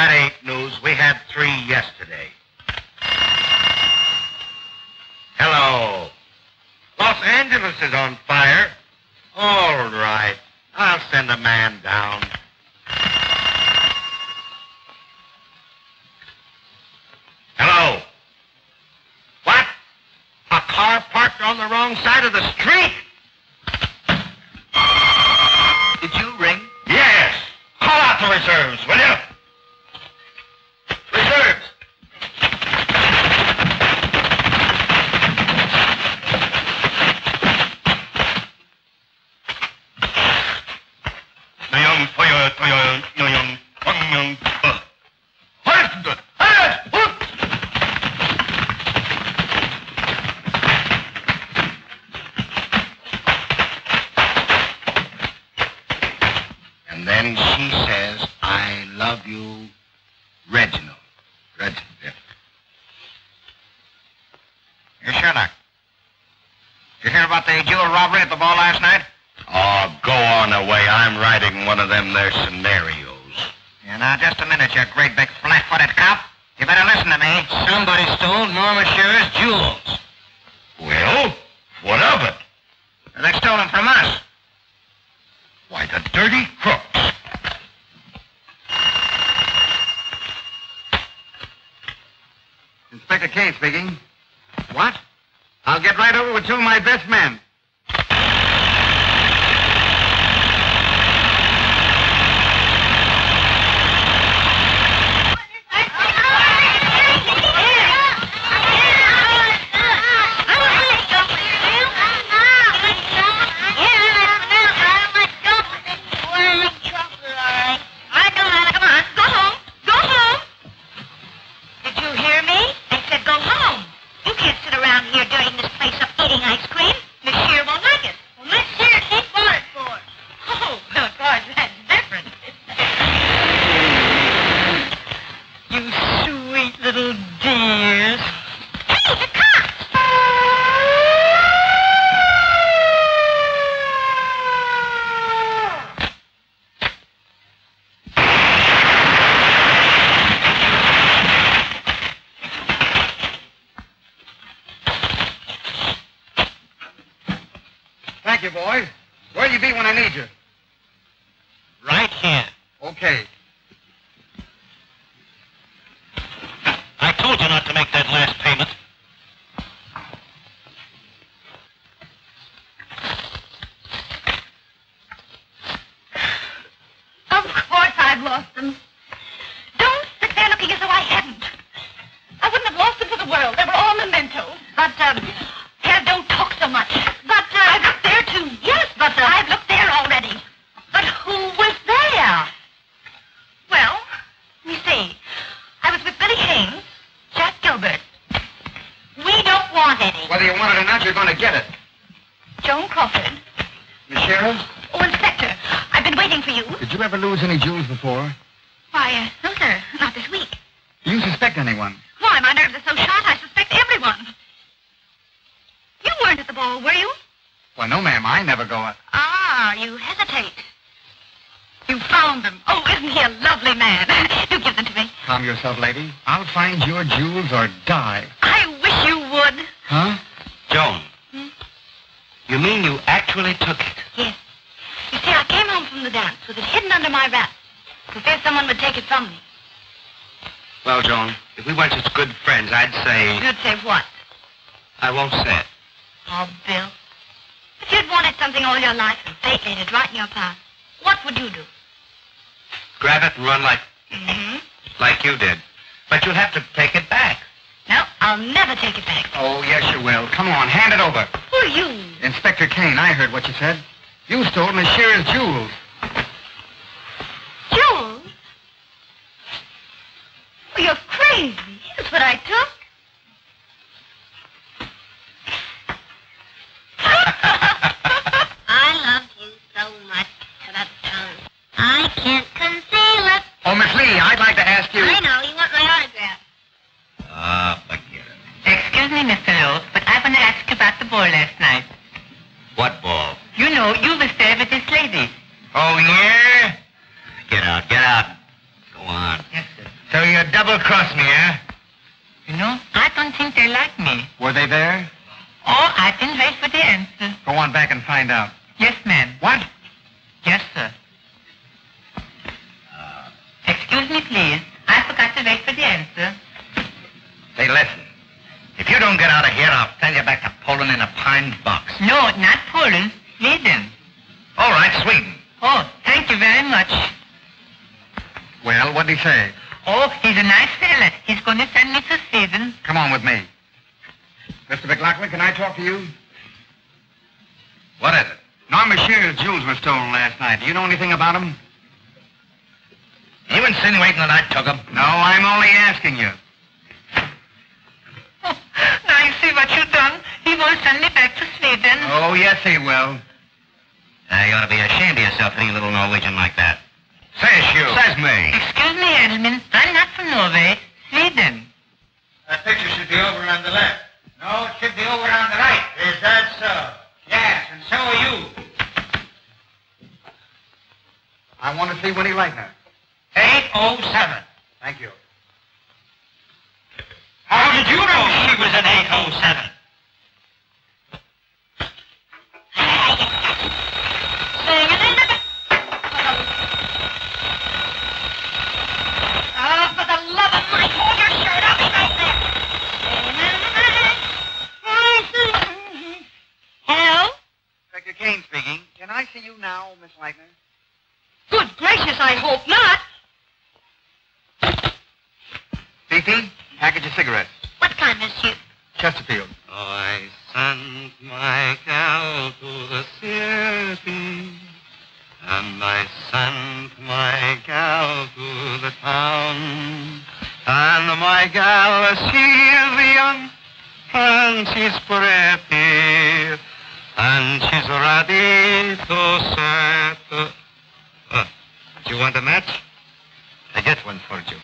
That ain't news. We had three yesterday. Hello. Los Angeles is on fire. All right. I'll send a man down. Hello. What? A car parked on the wrong side of the street? Did you ring? Yes. Call out the reserves, will hear about the jewel robbery at the ball last night? Oh, go on away. I'm writing one of them there scenarios. Yeah, now, just a minute, you great big flat-footed cop. You better listen to me. Somebody stole Norma Shearer's jewels. Well, what of it? They stole them from us. Why, the dirty crooks. Inspector Kane speaking. What? I'll get right over with two of my best men. Did you hear me? I said go home. You can't sit around here dirtying this place up eating ice cream. Miss Shear won't like it. Well, Miss Shear, she bought it for. Oh, well, of course, that's different. you sweet little dears. Hey, the cops! Thank you, boys. Where'll you be when I need you? Right here. Okay. I told you not to make that last payment. Of course I've lost them. Don't sit there looking as though I hadn't. I wouldn't have lost them for the world. They were all mementos. But, um, here, don't talk so much. But, uh, I've looked there too. Yes, but, uh, I've looked there already. But who was there? Well, you see, I was with Billy Haines, Jack Gilbert. We don't want any. Whether you want it or not, you're going to get it. Joan Crawford. Miss Sheriff, Oh, Inspector, I've been waiting for you. did you ever lose any jewels before? Why, uh, no, sir, not this week. Do you suspect anyone? Why, my nerves are so shot, I suspect everyone. You weren't at the ball, were you? Why, no, ma'am. I never go. out. Ah, you hesitate. You found them. Oh, isn't he a lovely man? Do give them to me. Calm yourself, lady. I'll find your jewels or die. I wish you would. Huh? Joan. Hmm? You mean you actually took it? Yes. You see, I came home from the dance with it hidden under my wrap for fear someone would take it from me. Well, Joan, if we weren't such good friends, I'd say... You'd say what? I won't say it. Oh, Bill. If you'd wanted something all your life and fate laid it right in your path, what would you do? Grab it and run like Mm-hmm. like you did. But you'll have to take it back. No, I'll never take it back. Oh, yes, you will. Come on, hand it over. Who are you? Inspector Kane, I heard what you said. You stole Miss Shearer's jewels. Jules? Oh, you're crazy. That's what I took. I love you so much, Tom. I can't conceal it. Oh, Miss Lee, I'd like to ask you. I know. You want my autograph. Ah, forget it. Excuse me, Mr. Rose, but I want to ask you about the ball last night. What ball? You know, you was there with this lady. Oh, yeah? Get out, get out. Go on. Yes, sir. So you double-crossed me, huh? You know, I don't think they like me. Were they there? Oh, I didn't wait for the answer. Go on back and find out. Yes, ma'am. What? Yes, sir. Uh, excuse me, please. I forgot to wait for the answer. Say, listen. If you don't get out of here, I'll send you back to Poland in a pine box. No, not Poland. Sweden. All right, Sweden. Oh, thank you very much. Well, what'd he say? Oh, he's a nice fella. He's going to send me to Sweden. Come on with me. Mr. McLaglen, can I talk to you? What is it? Norma Shearer's jewels were stolen last night. Do you know anything about them? You insinuating that I took them? No, I'm only asking you. Oh, now you see what you've done. He won't send me back to Sweden. Oh, yes, he will. Uh, you ought to be ashamed of yourself, any little Norwegian like that. Says you. Says me. Excuse me, gentlemen. I'm not from Norway. Sweden. That picture should be over on the left. No, it should be over on the right. Is that so? Yes, and so are you. I want to see Winnie Lightner. 807. Thank you. How did you know she was an 807? Oh, for the love of Mike, hold your shirt. I'll be right there. Hello? Inspector Kane speaking. Can I see you now, Miss Lightner? Good gracious, I hope not. Fifi, package of cigarettes. What kind, monsieur? Chesterfield. I sent my gal to the city, and I sent my gal to the town. And my gal, she's young, and she's pretty, and she's ready to set. Uh, do you want a match? I get one for you.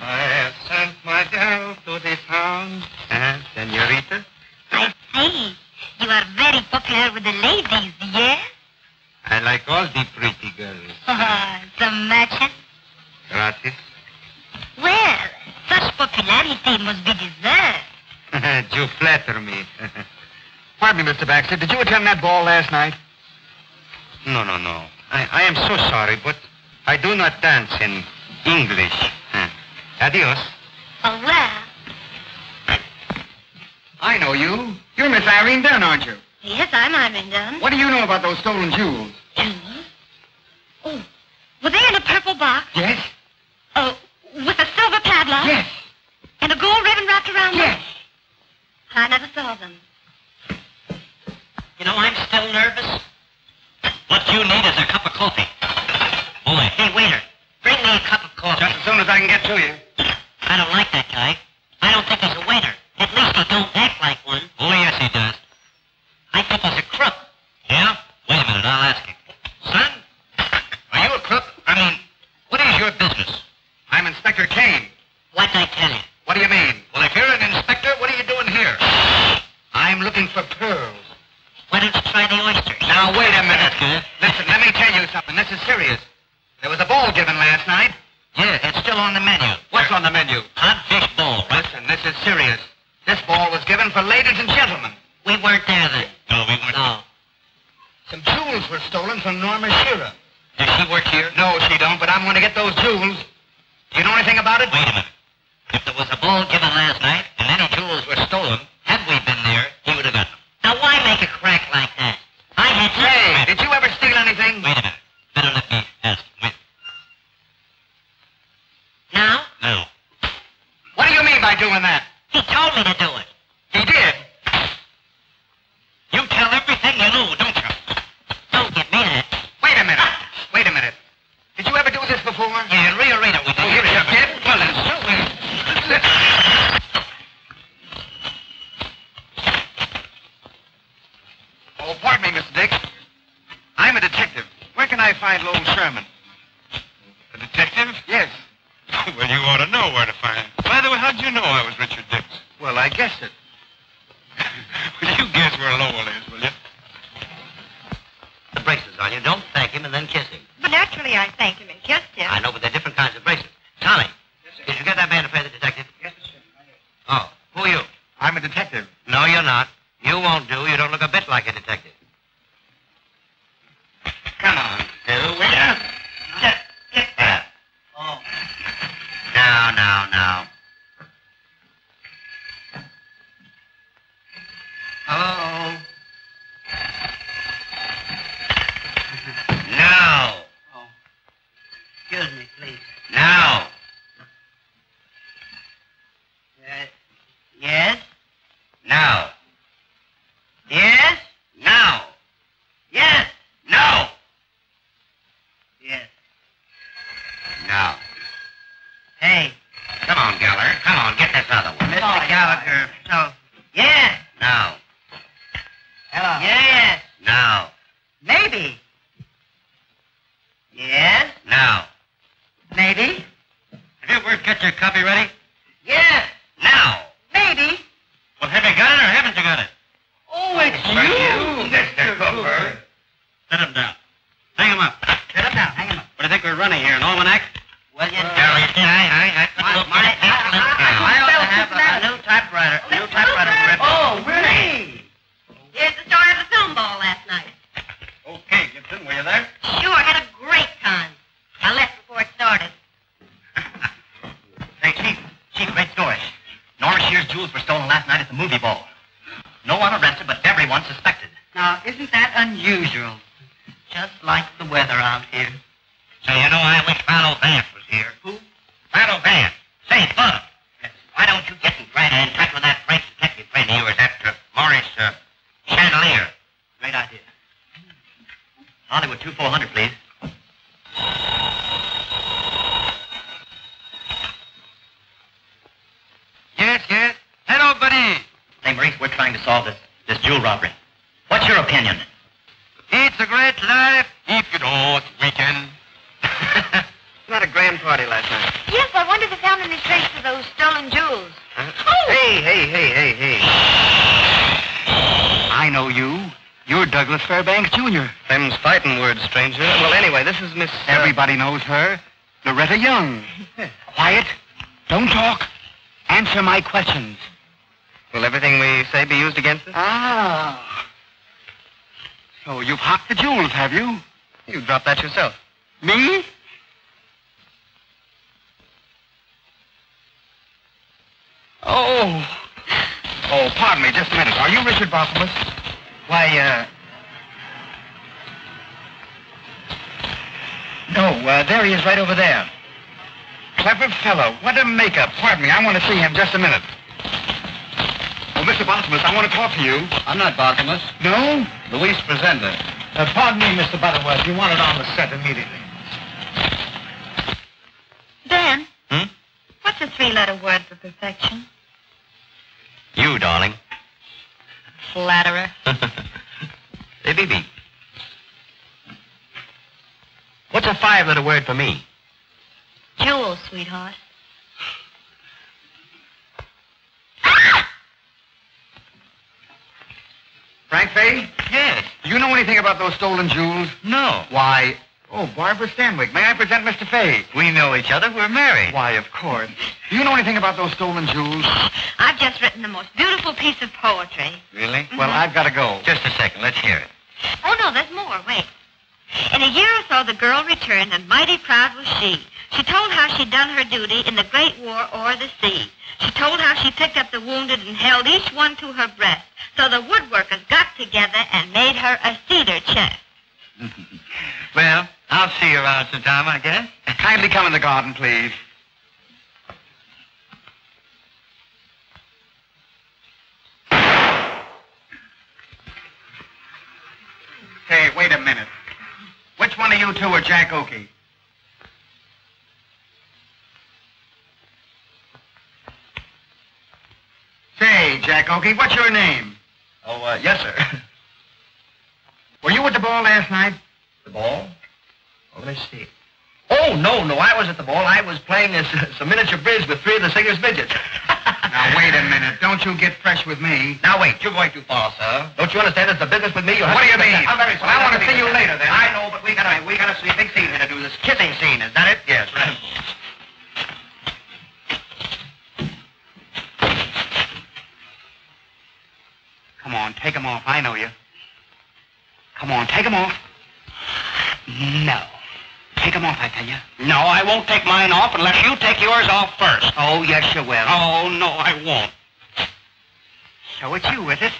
I have sent my gal to the town. And senorita? I see. You are very popular with the ladies, yes? I like all the pretty girls. Oh, the matches. Gratis. Well, such popularity must be deserved. you flatter me. Pardon me, Mr. Baxter. Did you attend that ball last night? no, no, no. I, I am so sorry, but I do not dance in English. Adios. Oh, well. I know you. You're Miss Irene Dunne, aren't you? Yes, I'm Irene Dunne. What do you know about those stolen jewels? Jewels? Oh, were they in a purple box? Yes. Oh, with a silver padlock? Yes. And a gold ribbon wrapped around them? Yes. I never saw them. You know, I'm still nervous. What you need is a cup of coffee. Boy, hey, waiter, bring me a cup of coffee. Just as soon as I can get to you. I don't like that guy. I don't think he's a waiter. At least he don't act like one. Oh, yes, he does. I think he's a crook. Yeah? Wait a minute, I'll ask him. Son, are you a crook? I mean, what is your business? I'm Inspector Kane. What'd I tell you? What do you mean? Well, if you're an inspector, what are you doing here? I'm looking for pearls. Why don't you try the oysters? Now, wait a minute. Huh? Listen, let me tell you something. This is serious. There was a ball given last night. Yeah, it's still on the menu. What's on the menu? Hot fish bowl, right? Listen, this is serious. This ball was given for ladies and gentlemen. We weren't there then. No, we weren't. No. Some jewels were stolen from Norma Shearer. Does she work here? No, she don't, but I'm going to get those jewels. Do you know anything about it? Wait a minute. If there was a ball given last night and any jewels were stolen, had we been there, he would have got them. Now, why make a crack like that? I had Hey, did you ever steal anything? Wait a minute. Better let me ask. Wait. Now? No. What do you mean by doing that? He told me to do it. He did. You tell everything you know, don't you? Don't get me that. Wait a minute. Wait a minute. Did you ever do this before? Yeah, in Rio Rita we did. Oh, you did? Well, then, so Oh, pardon me, Mr. Dix. I'm a detective. Where can I find Lowell Sherman? The detective? Yes. well, you ought to know where to find him. By the way, how'd you know I was Richard Dix? Well, I guessed it. Will you guess where Lowell is, will you? the braces on you. Don't thank him and then kiss him. But naturally I thanked him and kissed him. I know, but they're different kinds of braces. Tommy, did you get that man to play the detective? Yes, sir. Oh, who are you? I'm a detective. No, you're not. You won't do. You don't look a bit like a detective. Yes. Now. Hey, Come on, Geller. Come on, get this other one. Mr. Gallagher. So, yes. Now. Hello. Yes. Now. Maybe. Yes. Now. Maybe. Have you ever get your copy ready? Yes. Now. Maybe. Well, have you got it or haven't you got it? Oh, it's For you, Mr. Cooper. Set him down. Hang him up. Sit him down. Hang him up. What do you think we're running here, an almanac? Well, you Well, you see, I, I, I put My, a little my, bit of pencil in I, town. I ought to have a, a new typewriter. New typewriter grip. Oh, really? Here's the story of the film ball last night. Okay, Gibson, were you there? Sure, had a great time. I left before it started. Hey, Chief. Chief, great story. Nora Shear's jewels were stolen last night at the movie ball. No one arrested, but everyone suspected. Now, isn't that unusual? Just like the weather out here. So you know, I wish Philo Vance was here. Who? Philo Vance. Say, Bud, why don't you get in, right in touch with that French detective friend of yours, that uh, Maurice uh, Chandelier? Great idea. Hollywood 2400, please. Yes, yes. Hello, buddy. Hey, Maurice, we're trying to solve this, this jewel robbery. What's your opinion? It's a great life. If you know it's weekend. we had a grand party last night. Yes, I wonder if they found any trace of those stolen jewels. Hey, hey, hey, hey, hey. I know you. You're Douglas Fairbanks, Jr. Them's fighting words, stranger. Well, anyway, this is Miss... uh, Everybody knows her. Loretta Young. Quiet. Don't talk. Answer my questions. Will everything we say be used against us? Ah. So you've hocked the jewels, have you? You dropped that yourself. Me? Oh. Oh, pardon me, just a minute. Are you Richard Barthelmess? Why, uh... No, uh, there he is right over there. Clever fellow. What a makeup. Pardon me, I want to see him just a minute. Oh, Mr. Barthelmess, I want to talk to you. I'm not Barthelmess. No? Luis Presenda. Uh, pardon me, Mr. Butterworth. You want it on the set immediately. Dan. Hmm? What's a three-letter word for perfection? You, darling. Flatterer. hey, Bebe. What's a five-letter word for me? Jewel, sweetheart. Ah! Frank Fay? Yes. Do you know anything about those stolen jewels? No. Why, oh, Barbara Stanwyck. May I present Mr. Fay? We know each other. We're married. Why, of course. Do you know anything about those stolen jewels? I've just written the most beautiful piece of poetry. Really? Well, mm-hmm. I've got to go. Just a second. Let's hear it. Oh, no, there's more. Wait. In a year or so, the girl returned, and mighty proud was she. She told how she'd done her duty in the great war o'er the sea. She told how she picked up the wounded and held each one to her breast. So the woodworkers got together and made her a cedar chest. Well, I'll see you around sometime, I guess. Kindly come in the garden, please. Hey, wait a minute. Which one of you two are Jack Oakie? Say, Jack Oakie, what's your name? Oh, uh, yes, sir. Were you at the ball last night? The ball? Oh, let me see. Oh, no, no, I was at the ball. I was playing this, some miniature bridge with three of the singers' midgets. Now, wait a minute. Don't you get fresh with me. Now, wait, you're going too far, sir. Don't you understand it's a business with me? You What do you mean? that. I'm very sorry. Well, I wanna Have to see you be- later, then. I know, but we got a we got a sweet big scene here to do. This kissing scene, is that it? Yes, right. Come on, take take 'em off. I know you. Come on, take take 'em off. No. Take Take 'em off, I tell you. No, I won't take mine off unless you take yours off first. Oh, yes, you will. Oh, no, I won't. So it's you, is it?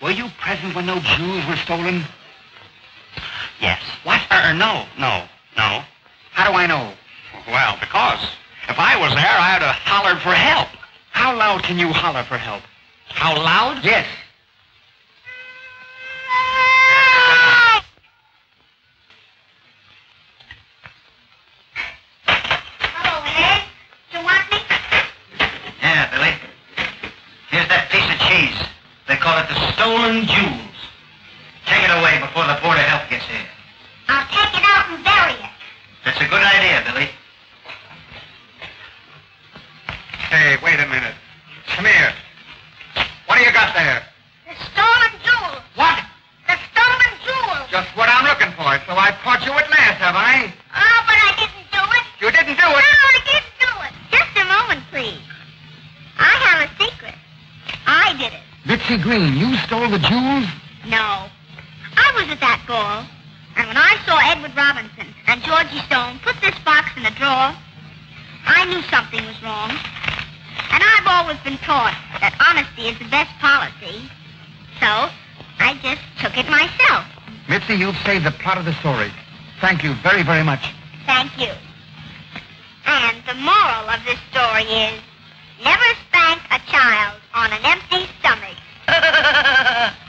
Were you present when those jewels were stolen? Yes. What? Uh, no, no, no. How do I know? Well, because if I was there, I'd have hollered for help. How loud can you holler for help? How loud? Yes. Always been taught that honesty is the best policy. So, I just took it myself. Mitzi, you've saved the plot of the story. Thank you very, very much. Thank you. And the moral of this story is, never spank a child on an empty stomach.